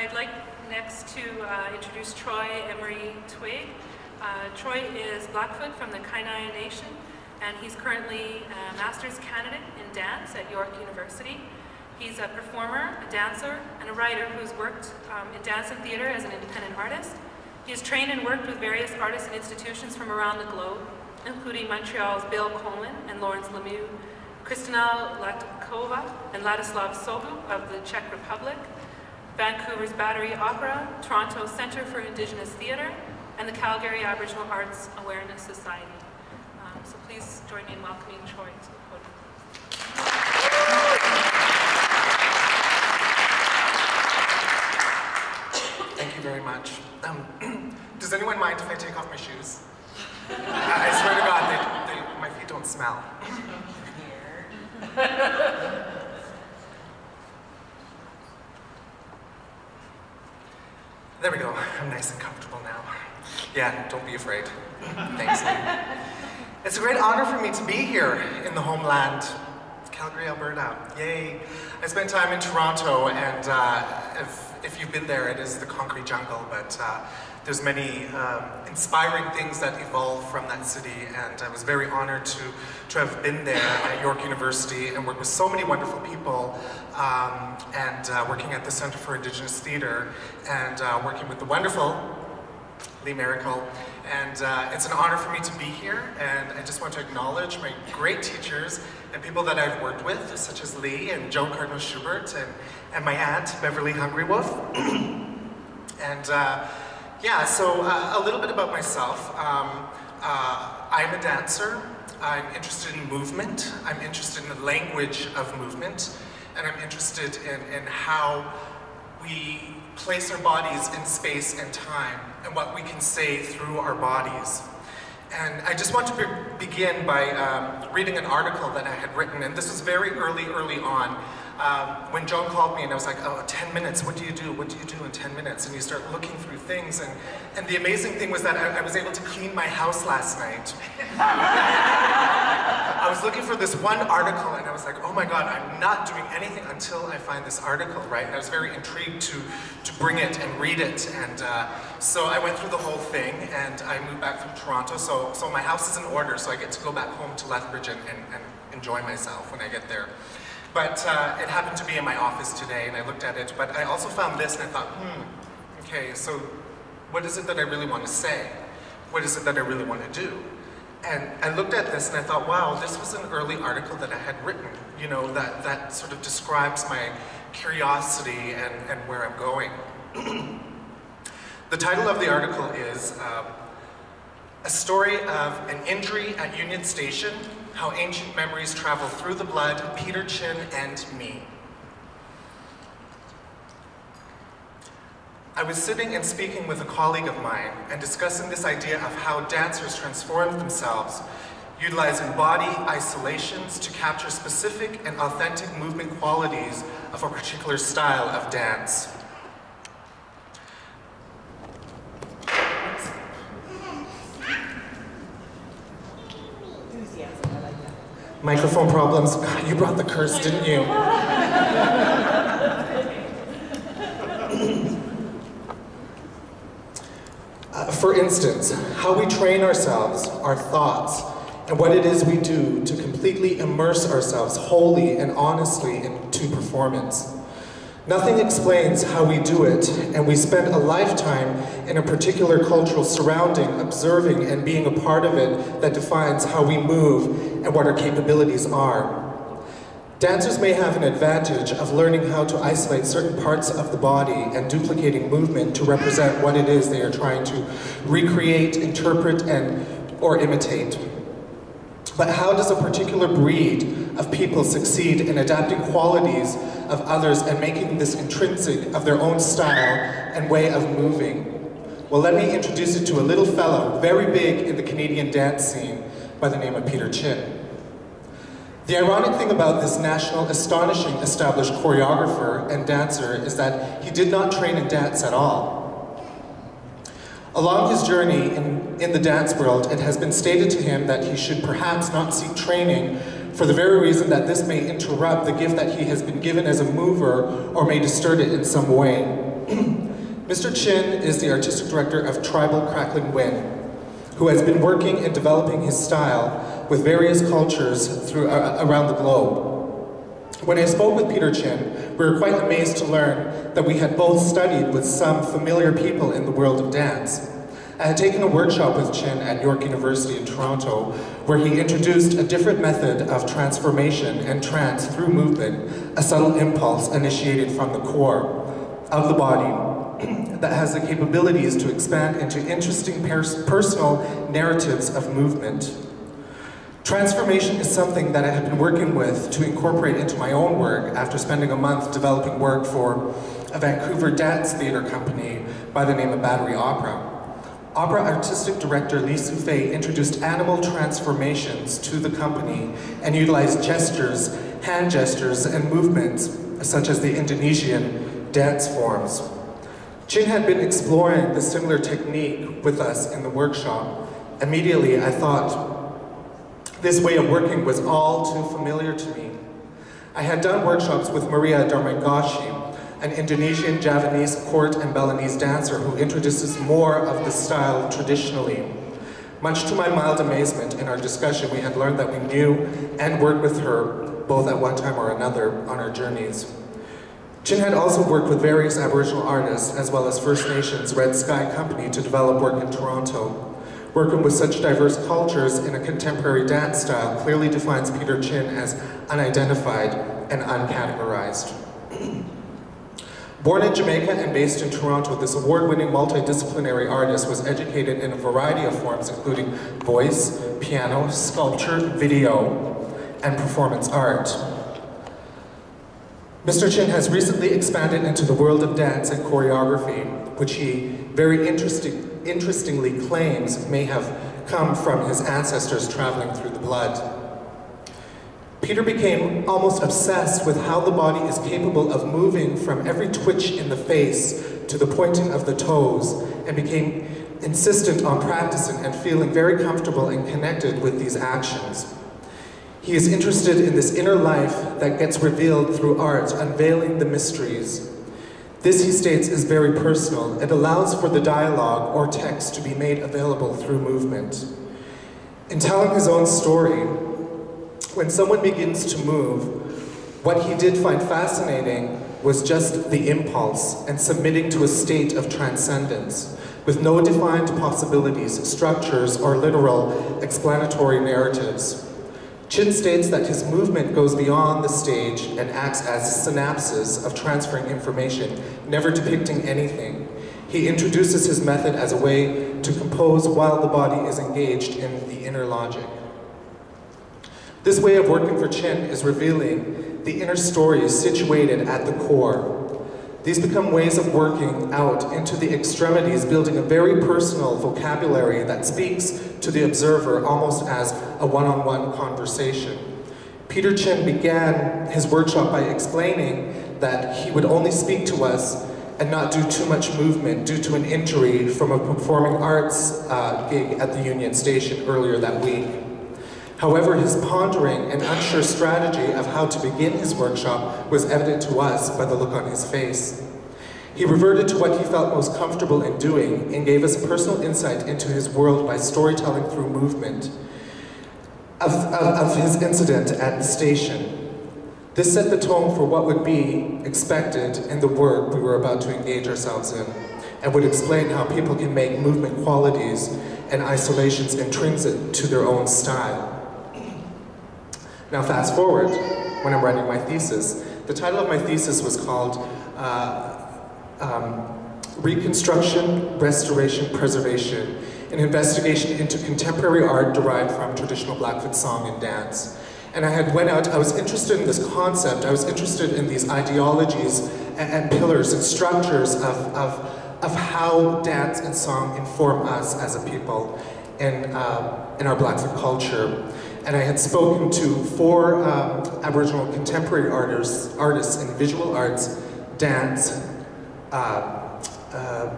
I'd like next to uh, introduce Troy Emery Twigg. Uh, Troy is Blackfoot from the Kainai Nation, and he's currently a master's candidate in dance at York University. He's a performer, a dancer, and a writer who's worked um, in dance and theater as an independent artist. He has trained and worked with various artists and institutions from around the globe, including Montreal's Bill Coleman and Laurence Lemieux, Kristina Latkova and Ladislav Sobu of the Czech Republic, Vancouver's Battery Opera, Toronto Centre for Indigenous Theatre, and the Calgary Aboriginal Arts Awareness Society. Um, so please join me in welcoming Troy to the podium. Thank you very much. Um, does anyone mind if I take off my shoes? I, I swear to God, they, they, my feet don't smell. There we go. I'm nice and comfortable now. Yeah, don't be afraid. Thanks. It's a great honor for me to be here in the homeland, Calgary, Alberta. Yay. I spent time in Toronto, and uh, if, if you've been there, it is the concrete jungle, but uh, there's many um, inspiring things that evolve from that city, and I was very honored to, to have been there at York University and worked with so many wonderful people, um, and uh, working at the Center for Indigenous Theatre, and uh, working with the wonderful Lee Maracle. And uh, it's an honor for me to be here, and I just want to acknowledge my great teachers and people that I've worked with, such as Lee and Joane Cardinal-Schubert, and, and my aunt, Beverly Hungry Wolf. and uh, yeah, so uh, a little bit about myself. Um, uh, I'm a dancer. I'm interested in movement. I'm interested in the language of movement. And I'm interested in, in how we place our bodies in space and time and what we can say through our bodies. And I just want to be begin by um, reading an article that I had written, and this was very early, early on, um, when Joan called me and I was like, oh, 10 minutes, what do you do? What do you do in 10 minutes? And you start looking through things. And, and the amazing thing was that I, I was able to clean my house last night. I was looking for this one article and I was like, oh my God, I'm not doing anything until I find this article, right? And I was very intrigued to, to bring it and read it. And uh, so I went through the whole thing and I moved back from Toronto. So, so my house is in order, so I get to go back home to Lethbridge and, and, and enjoy myself when I get there. But uh, it happened to be in my office today, and I looked at it. But I also found this, and I thought, hmm, okay, so what is it that I really want to say? What is it that I really want to do? And I looked at this and I thought, wow, this was an early article that I had written, you know, that, that sort of describes my curiosity and, and where I'm going. the title of the article is um, A Story of an Injury at Union Station how Ancient Memories Travel Through the Blood, Peter Chin and Me. I was sitting and speaking with a colleague of mine and discussing this idea of how dancers transform themselves, utilizing body isolations to capture specific and authentic movement qualities of a particular style of dance. Microphone problems. God, you brought the curse, didn't you? uh, for instance, how we train ourselves, our thoughts, and what it is we do to completely immerse ourselves wholly and honestly into performance. Nothing explains how we do it, and we spend a lifetime in a particular cultural surrounding, observing and being a part of it that defines how we move and what our capabilities are. Dancers may have an advantage of learning how to isolate certain parts of the body and duplicating movement to represent what it is they are trying to recreate, interpret, and or imitate. But how does a particular breed of people succeed in adapting qualities of others and making this intrinsic of their own style and way of moving? Well, let me introduce you to a little fellow, very big in the Canadian dance scene, by the name of Peter Chin. The ironic thing about this national astonishing established choreographer and dancer is that he did not train in dance at all. Along his journey in, in the dance world, it has been stated to him that he should perhaps not seek training for the very reason that this may interrupt the gift that he has been given as a mover or may disturb it in some way. Mr. Chin is the artistic director of Tribal Crackling Wind, who has been working and developing his style with various cultures through, uh, around the globe. When I spoke with Peter Chin, we were quite amazed to learn that we had both studied with some familiar people in the world of dance. I had taken a workshop with Chin at York University in Toronto, where he introduced a different method of transformation and trance through movement, a subtle impulse initiated from the core of the body that has the capabilities to expand into interesting pers personal narratives of movement. Transformation is something that I have been working with to incorporate into my own work after spending a month developing work for a Vancouver dance theatre company by the name of Battery Opera. Opera artistic director Lee Fei introduced animal transformations to the company and utilized gestures, hand gestures, and movements such as the Indonesian dance forms. Chin had been exploring the similar technique with us in the workshop. Immediately, I thought this way of working was all too familiar to me. I had done workshops with Maria Darmangashi, an Indonesian, Javanese, court, and Balinese dancer who introduces more of the style traditionally. Much to my mild amazement in our discussion, we had learned that we knew and worked with her both at one time or another on our journeys. Chin had also worked with various Aboriginal artists as well as First Nations Red Sky Company to develop work in Toronto. Working with such diverse cultures in a contemporary dance style clearly defines Peter Chin as unidentified and uncategorized. Born in Jamaica and based in Toronto, this award-winning multidisciplinary artist was educated in a variety of forms including voice, piano, sculpture, video, and performance art. Mr. Chin has recently expanded into the world of dance and choreography, which he very interesting, interestingly claims may have come from his ancestors traveling through the blood. Peter became almost obsessed with how the body is capable of moving from every twitch in the face to the pointing of the toes and became insistent on practicing and feeling very comfortable and connected with these actions. He is interested in this inner life that gets revealed through art, unveiling the mysteries. This, he states, is very personal. It allows for the dialogue or text to be made available through movement. In telling his own story, when someone begins to move, what he did find fascinating was just the impulse and submitting to a state of transcendence, with no defined possibilities, structures, or literal explanatory narratives. Chin states that his movement goes beyond the stage and acts as synapses of transferring information, never depicting anything. He introduces his method as a way to compose while the body is engaged in the inner logic. This way of working for Chin is revealing the inner stories situated at the core. These become ways of working out into the extremities, building a very personal vocabulary that speaks to the observer almost as a one-on-one -on -one conversation. Peter Chin began his workshop by explaining that he would only speak to us and not do too much movement due to an injury from a performing arts uh, gig at the Union Station earlier that week. However, his pondering and unsure strategy of how to begin his workshop was evident to us by the look on his face. He reverted to what he felt most comfortable in doing and gave us personal insight into his world by storytelling through movement of, of, of his incident at the station. This set the tone for what would be expected in the work we were about to engage ourselves in and would explain how people can make movement qualities and isolations intrinsic to their own style. Now fast forward, when I'm writing my thesis. The title of my thesis was called uh, um, Reconstruction, Restoration, Preservation, an investigation into contemporary art derived from traditional Blackfoot song and dance. And I had went out, I was interested in this concept, I was interested in these ideologies and, and pillars and structures of, of, of how dance and song inform us as a people in, uh, in our Blackfoot culture and I had spoken to four um, Aboriginal contemporary artists, artists in visual arts, dance, uh, uh,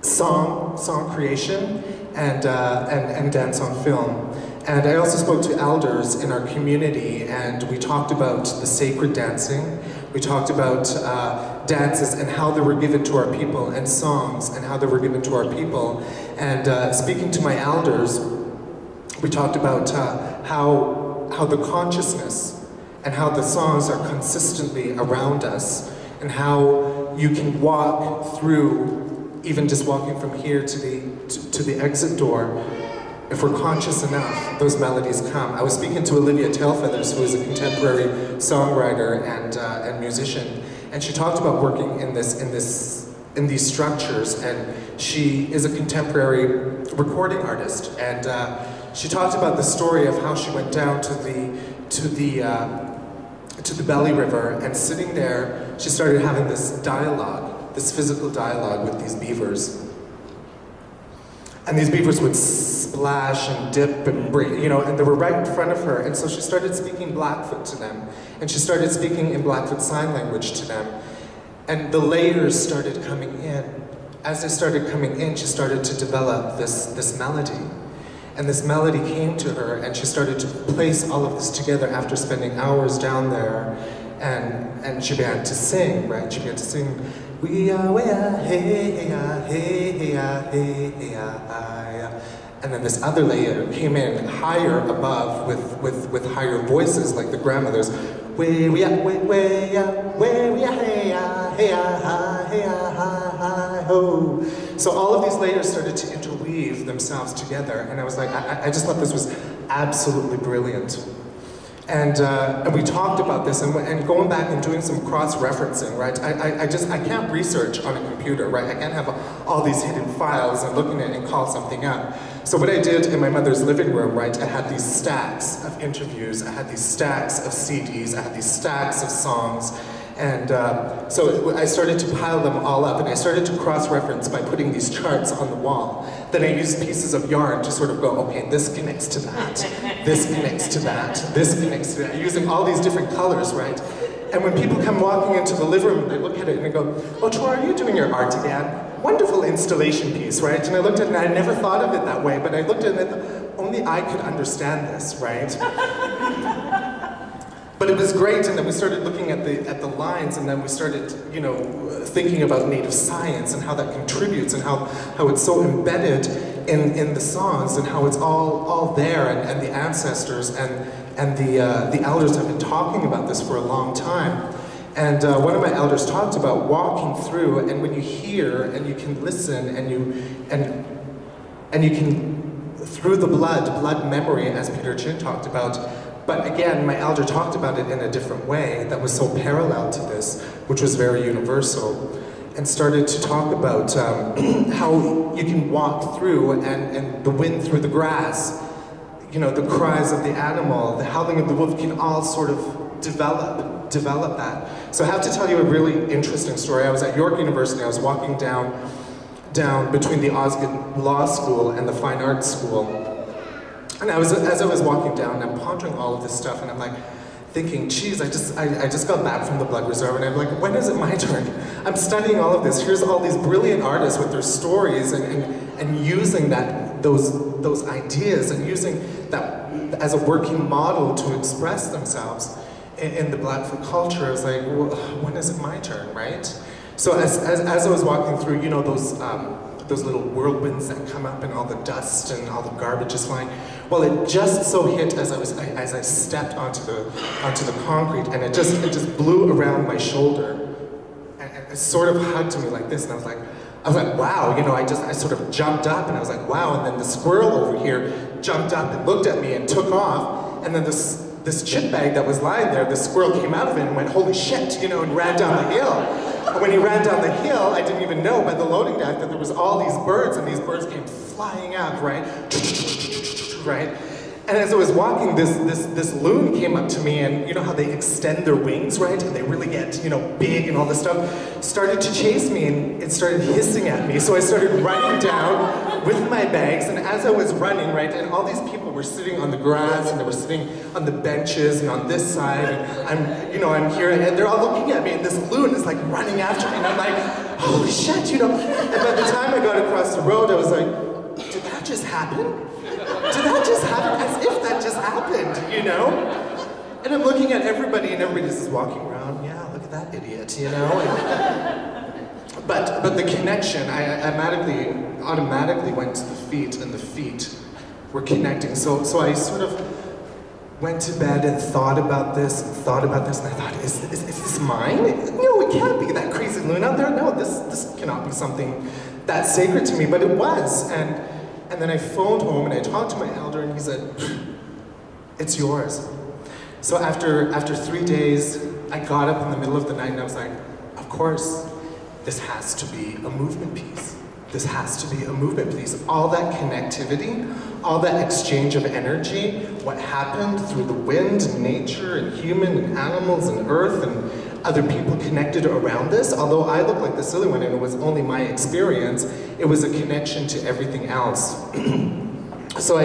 song, song creation, and, uh, and, and dance on film. And I also spoke to elders in our community, and we talked about the sacred dancing, We talked about uh, dances and how they were given to our people, and songs and how they were given to our people. And uh, speaking to my elders, we talked about uh, how, how the consciousness and how the songs are consistently around us, and how you can walk through, even just walking from here to the, to, to the exit door, if we're conscious enough, those melodies come. I was speaking to Olivia Tailfeathers, who is a contemporary songwriter and, uh, and musician, and she talked about working in this, in this, in these structures, and she is a contemporary recording artist, and uh, she talked about the story of how she went down to the, to the, uh, to the Belly River, and sitting there, she started having this dialogue, this physical dialogue with these beavers. And these beavers would splash and dip and breathe, you know, and they were right in front of her. And so she started speaking Blackfoot to them. And she started speaking in Blackfoot Sign Language to them. And the layers started coming in. As they started coming in, she started to develop this, this melody. And this melody came to her, and she started to place all of this together after spending hours down there. And, and she began to sing, right? She began to sing, We are, we are, hey, hey, ah, hey, hey, ah, hey, hey, ah. And then this other layer came in higher above with, with, with higher voices, like the grandmothers. We are, way, way, way, we are, hey, ah, hey, ah, hey, ah, So all of these layers started to interweave themselves together, and I was like, I, I just thought this was absolutely brilliant. And, uh, and we talked about this, and, and going back and doing some cross-referencing, right? I, I, I, just, I can't research on a computer, right? I can't have all these hidden files and looking at it and call something up. So what I did in my mother's living room, right, I had these stacks of interviews, I had these stacks of CDs, I had these stacks of songs, and uh, so I started to pile them all up, and I started to cross-reference by putting these charts on the wall. Then I used pieces of yarn to sort of go, okay, this connects to that, this connects to that, this connects to that, using all these different colors, right? And when people come walking into the living room, they look at it and they go, oh, Troy, are you doing your art again? Wonderful installation piece, right? And I looked at it and I never thought of it that way, but I looked at it and only I could understand this, right? But it was great, and then we started looking at the, at the lines, and then we started, you know, thinking about native science and how that contributes and how, how it's so embedded in, in the songs and how it's all, all there, and, and the ancestors and, and the, uh, the elders have been talking about this for a long time. And uh, one of my elders talked about walking through, and when you hear and you can listen and you, and, and you can, through the blood, blood memory, as Peter Chin talked about, but again, my elder talked about it in a different way that was so parallel to this, which was very universal, and started to talk about um, how you can walk through and, and the wind through the grass, you know, the cries of the animal, the howling of the wolf can all sort of develop, develop that. So I have to tell you a really interesting story. I was at York University, I was walking down, down between the Osgoode Law School and the Fine Arts School, and I was, as I was walking down, I'm pondering all of this stuff, and I'm like, thinking, geez, I just, I, I just got back from the Blood Reserve, and I'm like, when is it my turn? I'm studying all of this. Here's all these brilliant artists with their stories, and, and, and using that, those, those ideas, and using that as a working model to express themselves in, in the Blackfoot culture. I was like, well, when is it my turn, right? So as, as, as I was walking through, you know, those, um, those little whirlwinds that come up and all the dust and all the garbage is flying. Well, it just so hit as I was as I stepped onto the onto the concrete, and it just it just blew around my shoulder, and, and it sort of hugged me like this, and I was like. I was like, wow, you know, I just, I sort of jumped up and I was like, wow, and then the squirrel over here jumped up and looked at me and took off, and then this, this chip bag that was lying there, the squirrel came out of it and went, holy shit, you know, and ran down the hill. When he ran down the hill, I didn't even know by the loading dock that there was all these birds, and these birds came flying out, right? right? And as I was walking, this, this, this loon came up to me, and you know how they extend their wings, right? And they really get, you know, big and all this stuff. Started to chase me, and it started hissing at me. So I started running down with my bags, and as I was running, right, and all these people were sitting on the grass, and they were sitting on the benches, and on this side, and I'm, you know, I'm here, and they're all looking at me, and this loon is like running after me, and I'm like, holy shit, you know? And by the time I got across the road, I was like, did that just happen? Did that just happen? As if that just happened, you know? And I'm looking at everybody, and everybody's just walking around. Yeah, look at that idiot, you know? And, but, but the connection, I automatically, automatically went to the feet, and the feet were connecting. So, so I sort of went to bed and thought about this, and thought about this, and I thought, is, is, is this mine? No, it can't be that crazy loon out there. No, this, this cannot be something that sacred to me, but it was. And, and then I phoned home and I talked to my elder, and he said, it's yours. So after, after three days, I got up in the middle of the night and I was like, of course, this has to be a movement piece. This has to be a movement piece. All that connectivity, all that exchange of energy, what happened through the wind, and nature, and human, and animals, and earth, and other people connected around this. Although I look like the silly one and it was only my experience, it was a connection to everything else. so I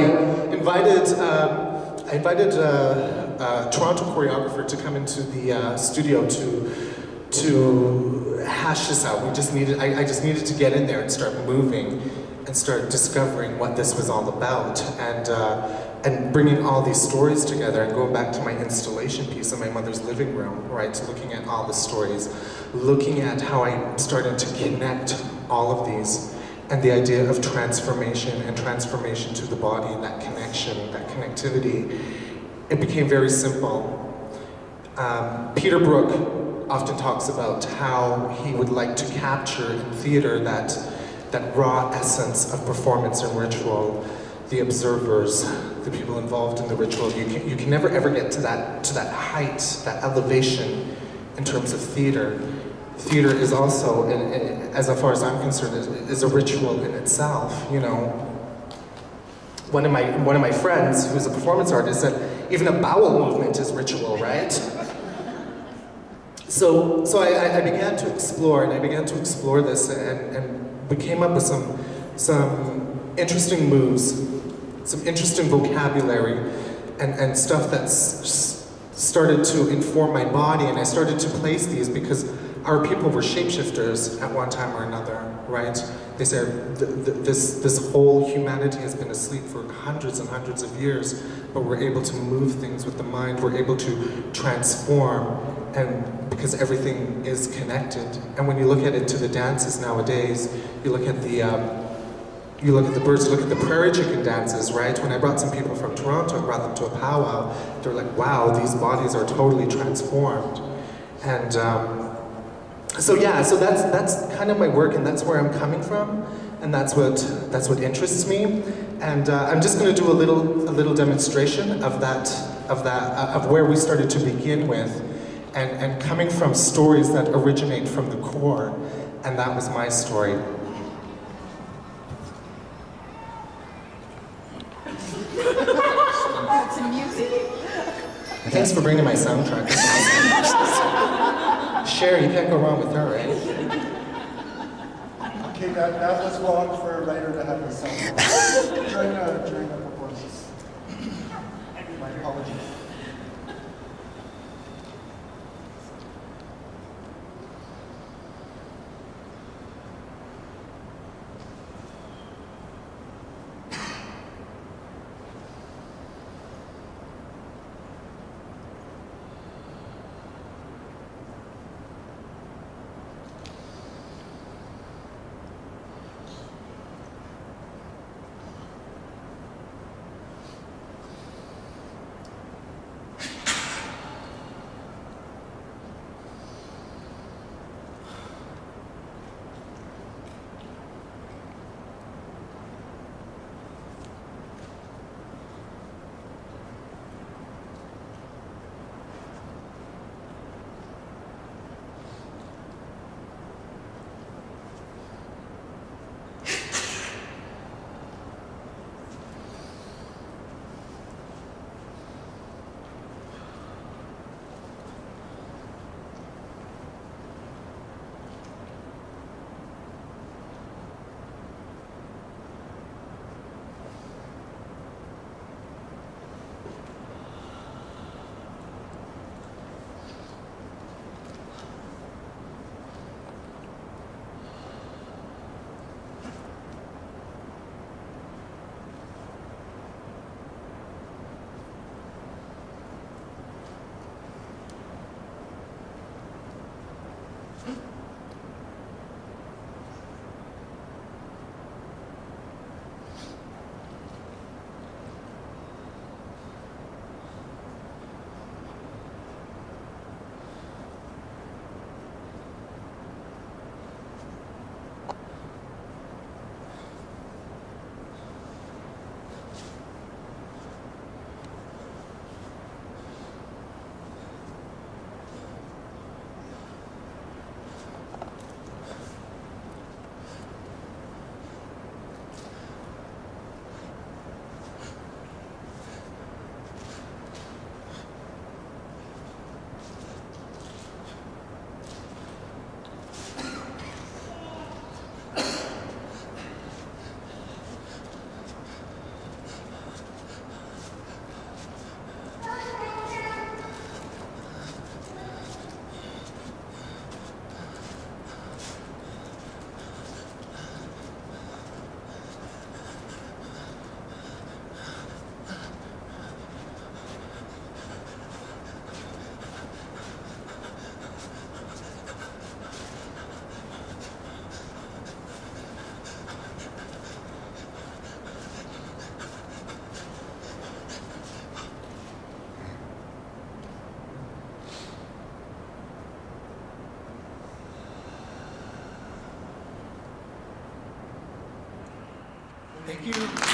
invited, uh, I invited uh, a Toronto choreographer to come into the uh, studio to to hash this out. We just needed, I, I, just needed to get in there and start moving and start discovering what this was all about and, uh, and bringing all these stories together and going back to my installation piece in my mother's living room, right, looking at all the stories, looking at how I started to connect all of these and the idea of transformation and transformation to the body that connection, that connectivity, it became very simple. Um, Peter Brook often talks about how he would like to capture in theater that, that raw essence of performance and ritual, the observers, the people involved in the ritual. You can, you can never ever get to that, to that height, that elevation in terms of theater. Theater is also, as far as I'm concerned, is a ritual in itself, you know. One of my, one of my friends, who's a performance artist, said, even a bowel movement is ritual, right? So, so I, I, began to explore, and I began to explore this, and, and we came up with some, some interesting moves, some interesting vocabulary, and, and stuff that's started to inform my body, and I started to place these because our people were shapeshifters at one time or another, right? They said th th this, this whole humanity has been asleep for hundreds and hundreds of years, but we're able to move things with the mind, we're able to transform, and because everything is connected. And when you look at it to the dances nowadays, you look at the um, you look at the birds, you look at the prairie chicken dances, right? When I brought some people from Toronto and brought them to a powwow, they're like, wow, these bodies are totally transformed. And um, so yeah, so that's that's kind of my work, and that's where I'm coming from, and that's what that's what interests me. And uh, I'm just going to do a little a little demonstration of that of that uh, of where we started to begin with and, and coming from stories that originate from the core, and that was my story. Thanks for bringing my soundtrack. Sherry, you can't go wrong with her, right? Okay, that, that was wrong for a writer to have a soundtrack you.